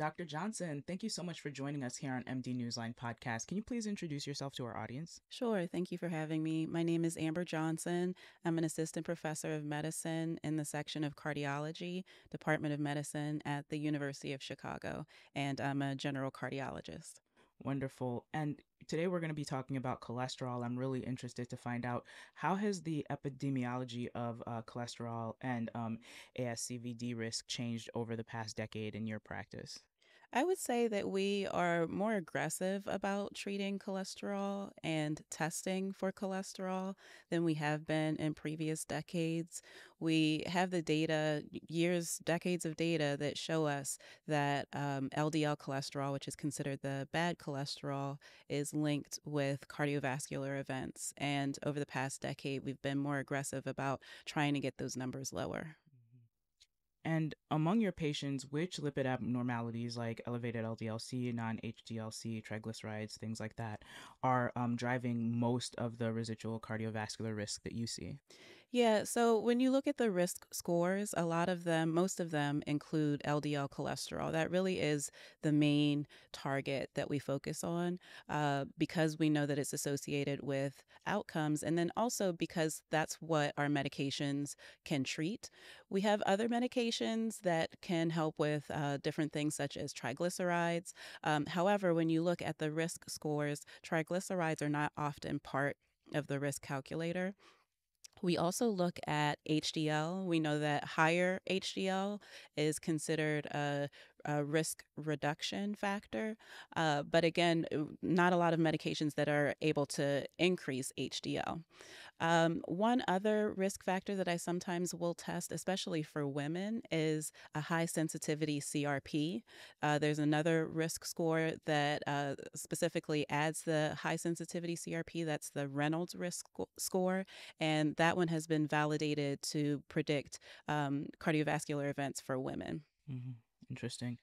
Dr. Johnson, thank you so much for joining us here on MD Newsline podcast. Can you please introduce yourself to our audience? Sure. Thank you for having me. My name is Amber Johnson. I'm an assistant professor of medicine in the section of cardiology, Department of Medicine at the University of Chicago, and I'm a general cardiologist. Wonderful. And today we're going to be talking about cholesterol. I'm really interested to find out how has the epidemiology of uh, cholesterol and um, ASCVD risk changed over the past decade in your practice? I would say that we are more aggressive about treating cholesterol and testing for cholesterol than we have been in previous decades. We have the data, years, decades of data that show us that um, LDL cholesterol, which is considered the bad cholesterol, is linked with cardiovascular events. And over the past decade, we've been more aggressive about trying to get those numbers lower. And among your patients, which lipid abnormalities like elevated LDLC, non HDLC, triglycerides, things like that, are um, driving most of the residual cardiovascular risk that you see? Yeah, so when you look at the risk scores, a lot of them, most of them include LDL cholesterol. That really is the main target that we focus on uh, because we know that it's associated with outcomes. And then also because that's what our medications can treat. We have other medications that can help with uh, different things such as triglycerides. Um, however, when you look at the risk scores, triglycerides are not often part of the risk calculator. We also look at HDL. We know that higher HDL is considered a, a risk reduction factor. Uh, but again, not a lot of medications that are able to increase HDL. Um, one other risk factor that I sometimes will test, especially for women, is a high sensitivity CRP. Uh, there's another risk score that uh, specifically adds the high sensitivity CRP. That's the Reynolds risk score. And that one has been validated to predict um, cardiovascular events for women. Mm-hmm. Interesting.